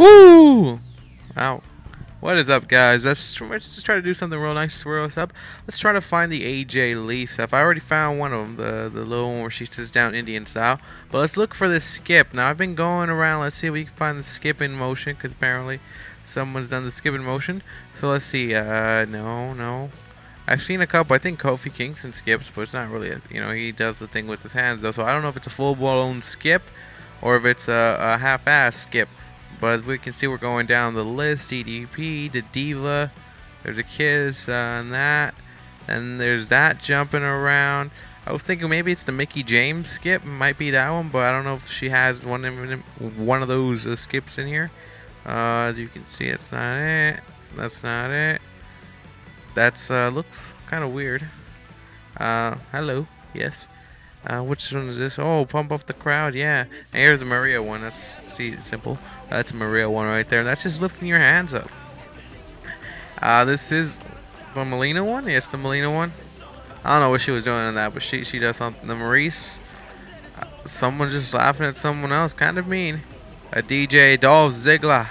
Woo! Wow. What is up, guys? Let's, let's just try to do something real nice to swirl us up. Let's try to find the AJ Lee stuff. I already found one of them, the, the little one where she sits down Indian style. But let's look for this skip. Now, I've been going around. Let's see if we can find the skip in motion, because apparently someone's done the skip in motion. So let's see. Uh, no, no. I've seen a couple. I think Kofi Kingston skips, but it's not really, a, you know, he does the thing with his hands, though. So I don't know if it's a full-blown skip or if it's a, a half-ass skip. But as we can see, we're going down the list. DDP, the Diva. There's a kiss on uh, that. And there's that jumping around. I was thinking maybe it's the Mickie James skip. Might be that one, but I don't know if she has one of, one of those uh, skips in here. Uh, as you can see, it's not it. That's not it. That's uh, looks kind of weird. Uh, hello. Yes. Uh, which one is this? Oh, pump up the crowd. Yeah. And here's the Maria one. That's see simple. That's a Maria one right there. That's just lifting your hands up. Uh, this is the Melina one. Yes, the Melina one. I don't know what she was doing in that, but she she does something. The Maryse. Uh, someone just laughing at someone else. Kind of mean. A DJ Dolph Ziggler.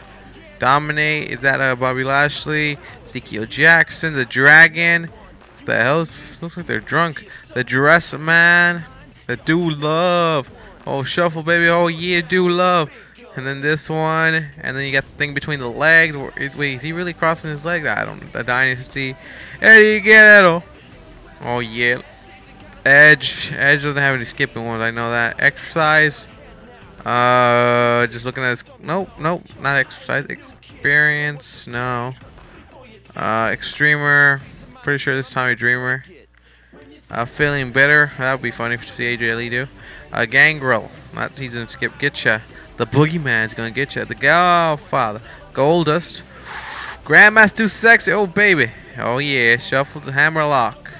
Dominate. Is that a uh, Bobby Lashley? Ezekiel Jackson. The Dragon. What the hell? Looks like they're drunk. The Dress Man. The Do Love. Oh, shuffle, baby. Oh, yeah, Do Love. And then this one. And then you got the thing between the legs. Wait, is he really crossing his legs? I don't The Dynasty. Eddie Guerrero. Oh, yeah. Edge. Edge doesn't have any skipping ones. I know that. Exercise. Uh, just looking at his. Nope, nope. Not exercise. Experience. No. Uh, Extremer. Pretty sure this Tommy Dreamer. Uh, feeling better. That would be funny to see AJ Lee do. Uh, Gangrel. Not he's gonna skip. Get ya. The Boogeyman's gonna get ya. The Godfather. Goldust. Grandmaster Sexy. Oh baby. Oh yeah. Shuffle the Hammerlock.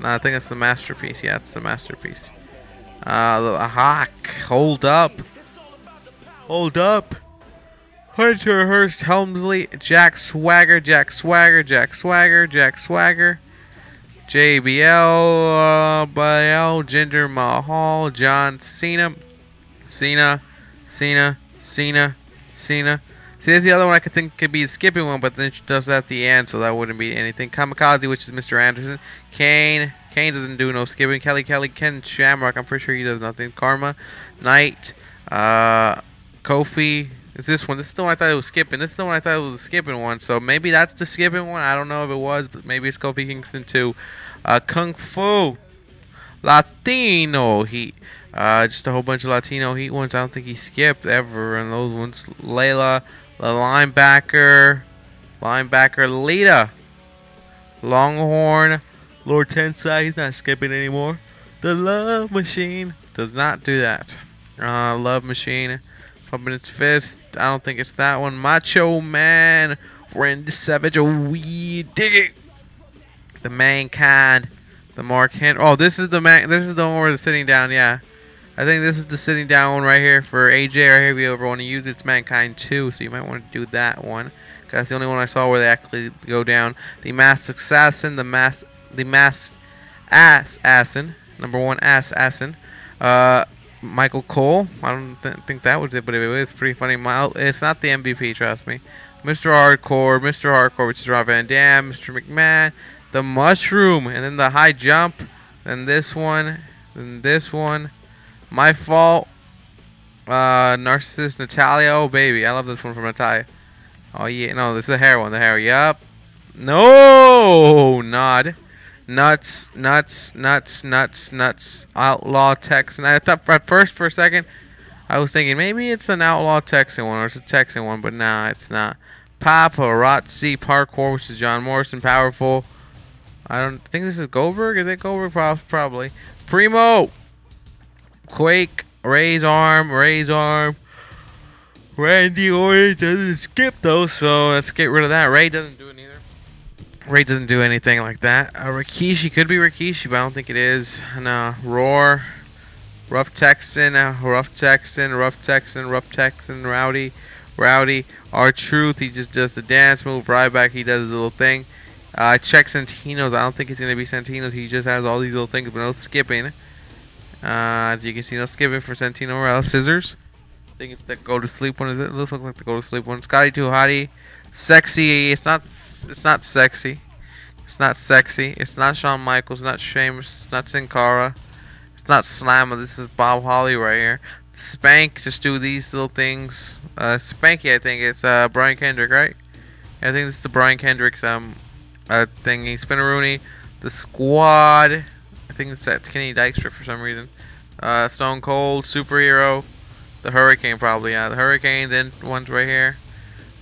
No, I think that's the masterpiece. Yeah, it's the masterpiece. Uh, the Hawk. Hold up. Hold up. Hunter Hearst Helmsley. Jack Swagger. Jack Swagger. Jack Swagger. Jack Swagger. JBL, uh, Bael, Jinder Mahal, John Cena, Cena, Cena, Cena, Cena. See, that's the other one I could think could be a skipping one, but then she does that at the end, so that wouldn't be anything. Kamikaze, which is Mr. Anderson. Kane, Kane doesn't do no skipping. Kelly Kelly, Ken Shamrock, I'm pretty sure he does nothing. Karma, Knight, uh, Kofi, is this one. This is the one I thought it was skipping. This is the one I thought it was a skipping one. So maybe that's the skipping one. I don't know if it was, but maybe it's Kofi Kingston too. Uh, Kung Fu. Latino Heat. Uh, just a whole bunch of Latino Heat ones. I don't think he skipped ever And those ones. Layla. The linebacker. Linebacker Lita. Longhorn. Lord Tensai. He's not skipping anymore. The Love Machine. Does not do that. Uh, Love Machine its fist. I don't think it's that one. Macho Man, Randy Savage. Oh, we dig it. The Mankind, the Mark Henry. Oh, this is the man. This is the one where they're sitting down. Yeah, I think this is the sitting down one right here for AJ. Right here, if you ever want to use it, it's Mankind too. So you might want to do that one. That's the only one I saw where they actually go down. The Masked Assassin, the mask, the Masked Ass Assassin, number one Ass Assassin. Uh, Michael Cole. I don't th think that was it, but it was pretty funny. It's not the MVP, trust me. Mr. Hardcore, Mr. Hardcore, which is Rob Van Dam, Mr. McMahon, the Mushroom, and then the High Jump, then this one, then this one. My Fault, uh, Narcissist Natalya. Oh, baby. I love this one from Natalya. Oh, yeah. No, this is the hair one. The hair. Yup. No! Nod nuts, nuts, nuts, nuts, nuts, outlaw Texan. I thought at first for a second, I was thinking maybe it's an outlaw Texan one or it's a Texan one, but nah, it's not. Paparazzi Parkour, which is John Morrison, powerful. I don't think this is Goldberg. Is it Goldberg? Probably. Primo, Quake, raise arm, raise arm. Randy Orton doesn't skip though, so let's get rid of that. Ray doesn't do it. Ray doesn't do anything like that. Uh, Rikishi could be Rikishi, but I don't think it is. No, Roar, Rough Texan, uh, Rough Texan, Rough Texan, Rough Texan, Rowdy, Rowdy. R-Truth, he just does the dance move. Ryback, he does his little thing. Uh, check Santino's. I don't think he's going to be Santino's. He just has all these little things, but no skipping. Uh, as you can see, no skipping for Santino Morales. Scissors. I think it's the go to sleep one. Is it? it looks like the go to sleep one. Scotty too hottie. Sexy. It's not. It's not sexy. It's not sexy. It's not Shawn Michaels. Not Sheamus. It's not Sin Cara. It's not Slammer. This is Bob Holly right here. Spank. Just do these little things. Uh, Spanky. I think it's uh Brian Kendrick, right? I think this is the Brian Kendrick's um uh thingy. Spinaroonie. The Squad. I think it's that Kenny Dykstra for some reason. Uh, Stone Cold, Superhero, the Hurricane probably. Yeah, the Hurricane. Then one's right here.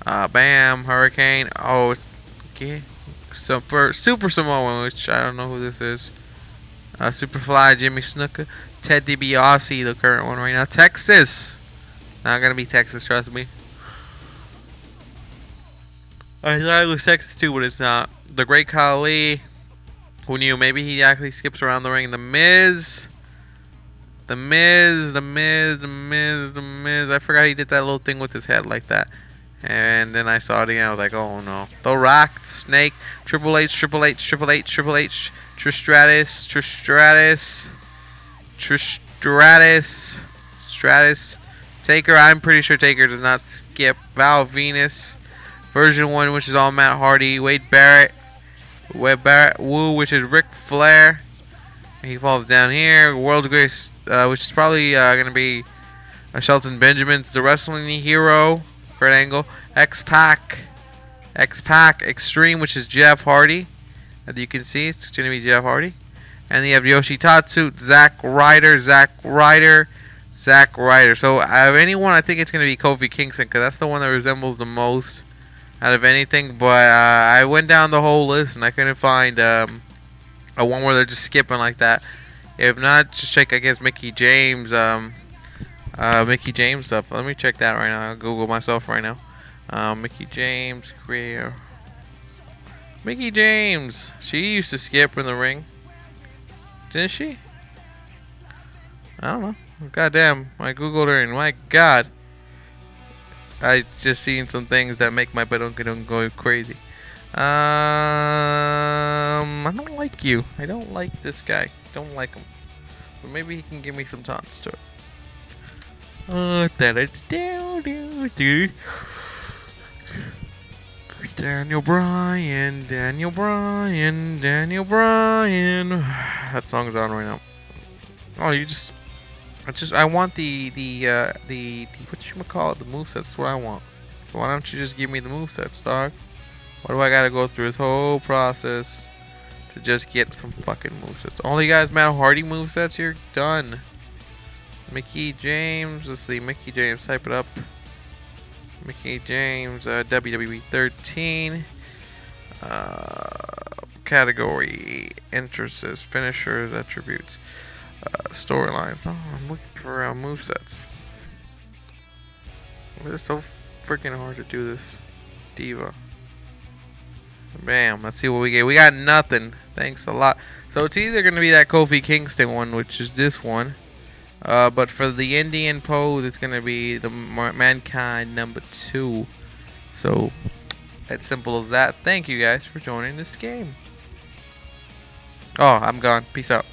Uh, bam, Hurricane. Oh, it's okay. So for Super Samoan, which I don't know who this is. Uh, Superfly, Jimmy Snuka, Ted DiBiase, the current one right now. Texas. Not gonna be Texas, trust me. I thought it was Texas too, but it's not. The Great Khali. Who knew? Maybe he actually skips around the ring. The Miz. The Miz, the Miz, the Miz, the Miz. I forgot he did that little thing with his head like that. And then I saw it again. I was like, oh no. The Rock, the Snake, Triple H, Triple H, Triple H, Triple H, Trish Stratus, Tristratus, Tristratus, Stratus, Taker. I'm pretty sure Taker does not skip. Val Venis, version 1, which is all Matt Hardy, Wade Barrett, Wade Barrett, Woo, which is Ric Flair. He falls down here. World Grace, uh, which is probably uh, going to be uh, Shelton Benjamin's the wrestling hero. Kurt Angle. X Pac. X Pac Extreme, which is Jeff Hardy. As you can see, it's going to be Jeff Hardy. And then you have Yoshitatsu, Zack Ryder, Zack Ryder, Zack Ryder. So out of anyone, I think it's going to be Kofi Kingston because that's the one that resembles the most out of anything. But uh, I went down the whole list and I couldn't find. Um, a one where they're just skipping like that. If not, just check I guess Mickie James, um, uh, Mickie James stuff. Let me check that right now. I'll Google myself right now. Um, Mickie James career. Mickie James. She used to skip in the ring. Didn't she? I don't know. Goddamn, I googled her and my god. I just seen some things that make my butt go crazy. Um, I don't like you. I don't like this guy. Don't like him. But maybe he can give me some thoughts to it. Uh, Daniel Bryan, Daniel Bryan, Daniel Bryan. That song's on right now. Oh, you just, I just, I want the the uh, the, the what you call it, the move sets. What I want. Why don't you just give me the move sets, dog? Why do I gotta go through this whole process to just get some fucking movesets? All you guys Matt Hardy movesets here? Done. Mickie James. Let's see. Mickie James. Type it up. Mickie James. Uh, WWE 13. Uh, category. Entrances. Finishers. Attributes. Uh, storylines. Oh, I'm looking for uh, movesets. It's so freaking hard to do this. Diva. Bam. Let's see what we get. We got nothing. Thanks a lot. So it's either going to be that Kofi Kingston one, which is this one. Uh, but for the Indian pose, it's going to be the Mankind number two. So, as simple as that. Thank you guys for joining this game. Oh, I'm gone. Peace out.